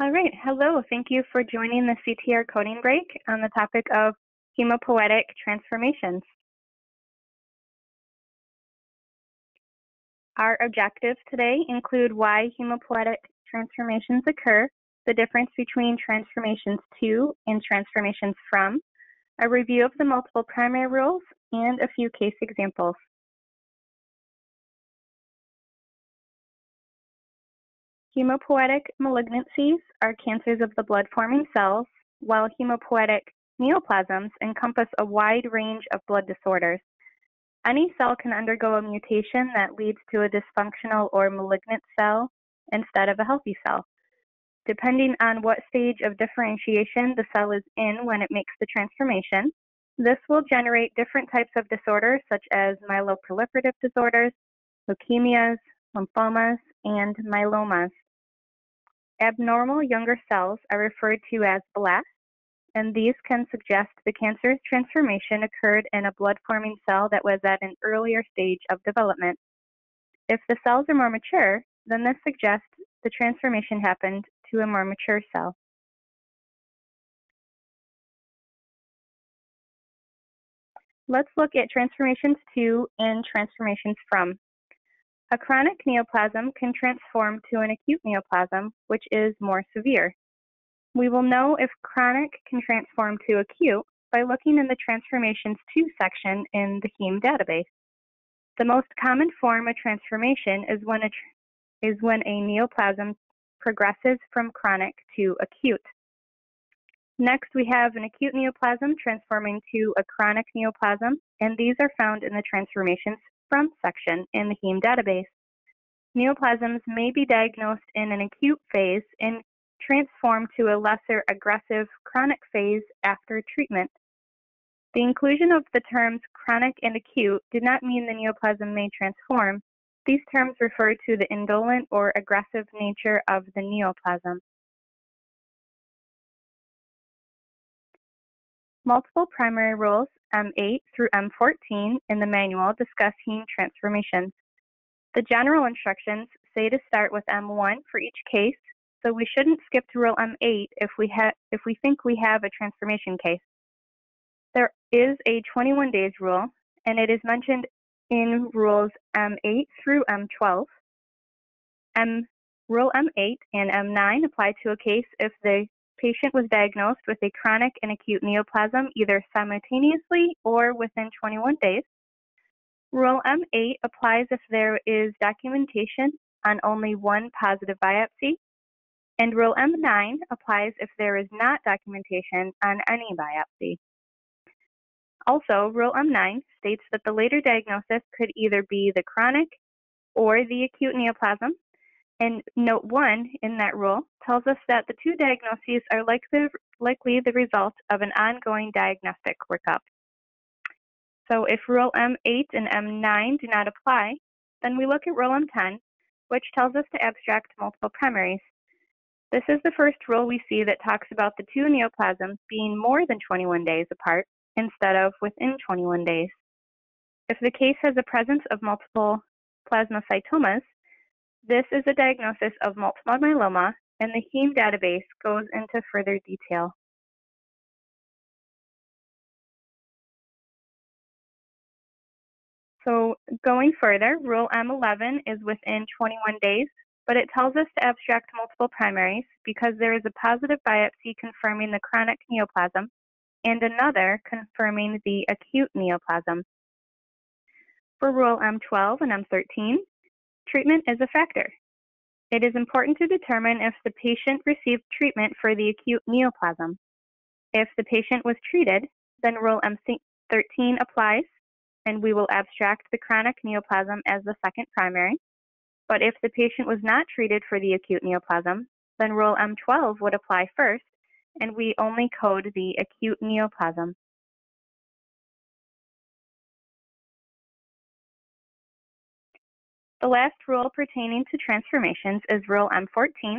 All right, hello. Thank you for joining the CTR coding break on the topic of hemopoietic transformations. Our objectives today include why hemopoietic transformations occur, the difference between transformations to and transformations from, a review of the multiple primary rules, and a few case examples. Hemopoietic malignancies are cancers of the blood-forming cells, while hemopoietic neoplasms encompass a wide range of blood disorders. Any cell can undergo a mutation that leads to a dysfunctional or malignant cell instead of a healthy cell. Depending on what stage of differentiation the cell is in when it makes the transformation, this will generate different types of disorders such as myeloproliferative disorders, leukemias, lymphomas, and myelomas. Abnormal younger cells are referred to as blasts, and these can suggest the cancerous transformation occurred in a blood-forming cell that was at an earlier stage of development. If the cells are more mature, then this suggests the transformation happened to a more mature cell. Let's look at transformations to and transformations from. A chronic neoplasm can transform to an acute neoplasm, which is more severe. We will know if chronic can transform to acute by looking in the Transformations to section in the HEME database. The most common form of transformation is when a, is when a neoplasm progresses from chronic to acute. Next, we have an acute neoplasm transforming to a chronic neoplasm, and these are found in the Transformations from section in the HEME database. Neoplasms may be diagnosed in an acute phase and transform to a lesser aggressive chronic phase after treatment. The inclusion of the terms chronic and acute did not mean the neoplasm may transform. These terms refer to the indolent or aggressive nature of the neoplasm. Multiple primary rules, M8 through M14 in the manual discuss heme transformations. The general instructions say to start with M1 for each case, so we shouldn't skip to rule M8 if we, if we think we have a transformation case. There is a 21 days rule, and it is mentioned in rules M8 through M12. M, rule M8 and M9 apply to a case if the patient was diagnosed with a chronic and acute neoplasm either simultaneously or within 21 days. Rule M8 applies if there is documentation on only one positive biopsy, and Rule M9 applies if there is not documentation on any biopsy. Also, Rule M9 states that the later diagnosis could either be the chronic or the acute neoplasm, and note one in that rule tells us that the two diagnoses are likely, likely the result of an ongoing diagnostic workup. So if rule M8 and M9 do not apply, then we look at rule M10, which tells us to abstract multiple primaries. This is the first rule we see that talks about the two neoplasms being more than 21 days apart instead of within 21 days. If the case has a presence of multiple plasmacytomas, this is a diagnosis of multiple myeloma, and the HEME database goes into further detail. So going further, Rule M11 is within 21 days, but it tells us to abstract multiple primaries because there is a positive biopsy confirming the chronic neoplasm and another confirming the acute neoplasm. For Rule M12 and M13, Treatment is a factor. It is important to determine if the patient received treatment for the acute neoplasm. If the patient was treated, then Rule M13 applies, and we will abstract the chronic neoplasm as the second primary. But if the patient was not treated for the acute neoplasm, then Rule M12 would apply first, and we only code the acute neoplasm. The last rule pertaining to transformations is Rule M14,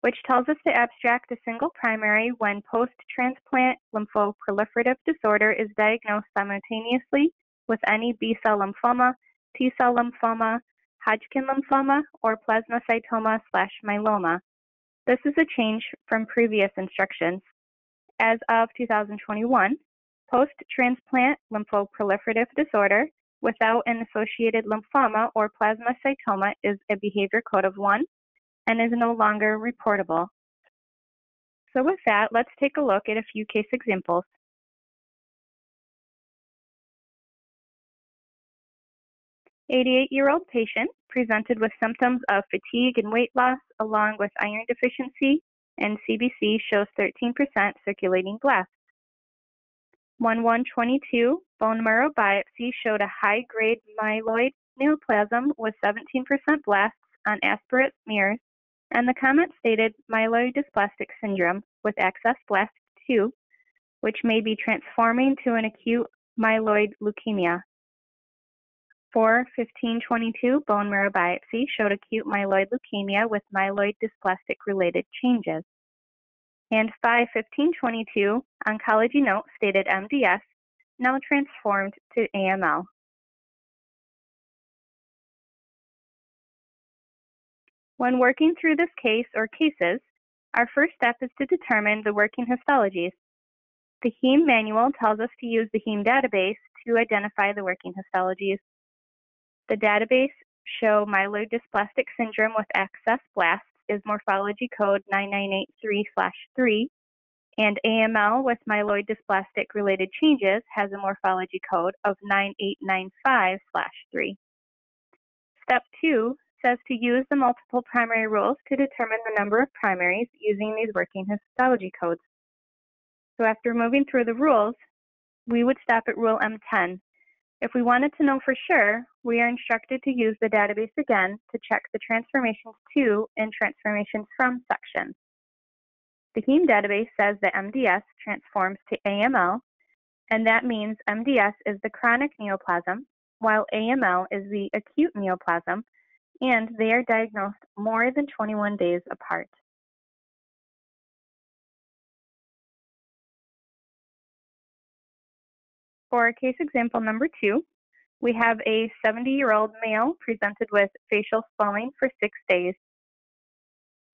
which tells us to abstract a single primary when post-transplant lymphoproliferative disorder is diagnosed simultaneously with any B-cell lymphoma, T-cell lymphoma, Hodgkin lymphoma, or plasmacytoma slash myeloma. This is a change from previous instructions. As of 2021, post-transplant lymphoproliferative disorder without an associated lymphoma or plasmacytoma is a behavior code of 1 and is no longer reportable. So with that, let's take a look at a few case examples. 88-year-old patient presented with symptoms of fatigue and weight loss along with iron deficiency and CBC shows 13% circulating blasts. 1122 bone marrow biopsy showed a high-grade myeloid neoplasm with 17% blasts on aspirate smears, and the comment stated myelodysplastic syndrome with excess blast 2, which may be transforming to an acute myeloid leukemia. 4-1522 bone marrow biopsy showed acute myeloid leukemia with myelodysplastic related changes. And 5-1522 oncology note stated MDS, now transformed to AML. When working through this case or cases, our first step is to determine the working histologies. The HEME manual tells us to use the HEME database to identify the working histologies. The database show myelodysplastic syndrome with excess blasts is morphology code 9983-3, and AML with myelodysplastic related changes has a morphology code of 9895-3. Step 2 says to use the multiple primary rules to determine the number of primaries using these working histology codes. So after moving through the rules, we would stop at rule M10, if we wanted to know for sure, we are instructed to use the database again to check the transformations to and transformations from sections. The HEME database says that MDS transforms to AML, and that means MDS is the chronic neoplasm, while AML is the acute neoplasm, and they are diagnosed more than 21 days apart. For case example number two, we have a 70-year-old male presented with facial swelling for six days.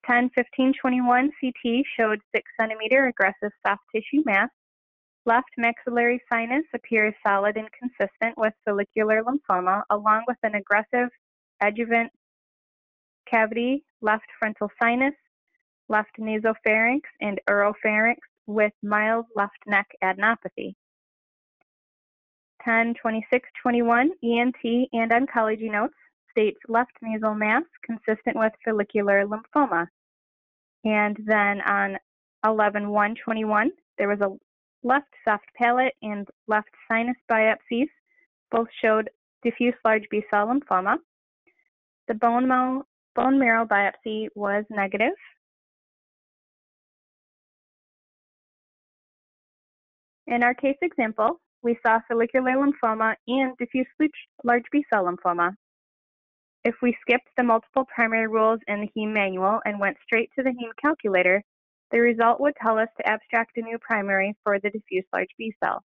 10 15 21 CT showed 6 centimeter aggressive soft tissue mass. Left maxillary sinus appears solid and consistent with follicular lymphoma, along with an aggressive adjuvant cavity, left frontal sinus, left nasopharynx, and oropharynx with mild left neck adenopathy. 10, 26, 21 ENT and oncology notes states left nasal mass consistent with follicular lymphoma. And then on 11, 1, 21, there was a left soft palate and left sinus biopsies. Both showed diffuse large B cell lymphoma. The bone bone marrow biopsy was negative. In our case example, we saw follicular lymphoma and diffuse large B-cell lymphoma. If we skipped the multiple primary rules in the HEME manual and went straight to the HEME calculator, the result would tell us to abstract a new primary for the diffuse large B-cell.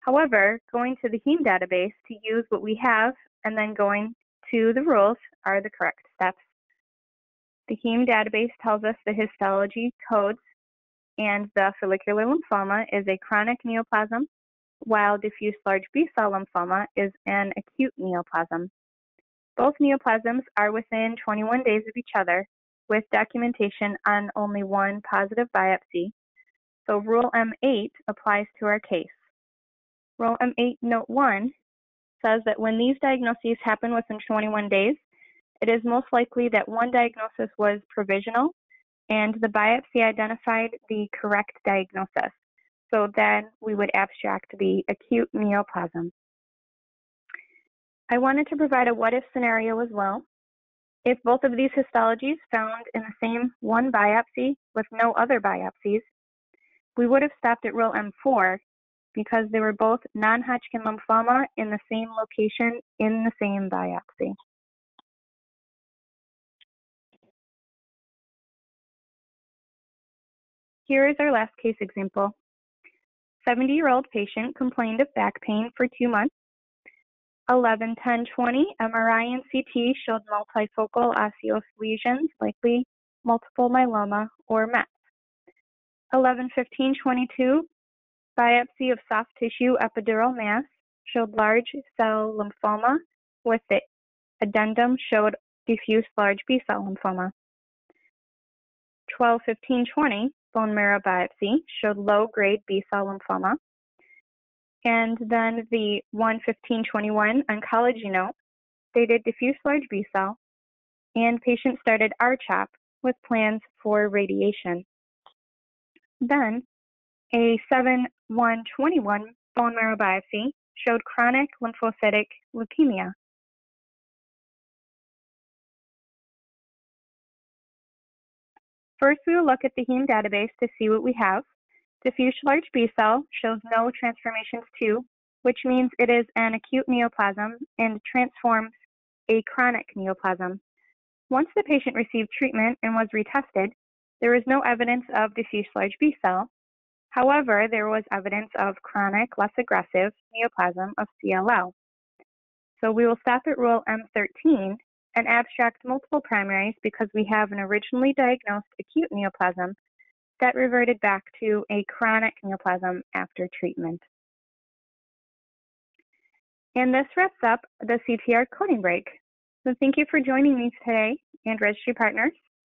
However, going to the HEME database to use what we have and then going to the rules are the correct steps. The HEME database tells us the histology codes and the follicular lymphoma is a chronic neoplasm while diffuse large B-cell lymphoma is an acute neoplasm. Both neoplasms are within 21 days of each other, with documentation on only one positive biopsy, so Rule M8 applies to our case. Rule M8 Note 1 says that when these diagnoses happen within 21 days, it is most likely that one diagnosis was provisional and the biopsy identified the correct diagnosis. So then we would abstract the acute neoplasm. I wanted to provide a what if scenario as well. If both of these histologies found in the same one biopsy with no other biopsies, we would have stopped at rule M4 because they were both non-Hodgkin lymphoma in the same location in the same biopsy. Here is our last case example. 70 year old patient complained of back pain for two months. 11 10 20 MRI and CT showed multifocal osseous lesions, likely multiple myeloma, or MET. 111522, biopsy of soft tissue epidural mass showed large cell lymphoma with the addendum showed diffuse large B-cell lymphoma. 121520, bone marrow biopsy showed low-grade B-cell lymphoma. And then the 11521 oncology note stated diffuse large B-cell, and patient started R-CHOP with plans for radiation. Then a 7121 bone marrow biopsy showed chronic lymphocytic leukemia. First, we will look at the heme database to see what we have. Diffuse large B cell shows no transformations to, which means it is an acute neoplasm and transforms a chronic neoplasm. Once the patient received treatment and was retested, there was no evidence of diffuse large B cell. However, there was evidence of chronic, less aggressive neoplasm of CLL. So we will stop at rule M13 and abstract multiple primaries because we have an originally diagnosed acute neoplasm that reverted back to a chronic neoplasm after treatment. And this wraps up the CTR coding break. So thank you for joining me today and Registry Partners.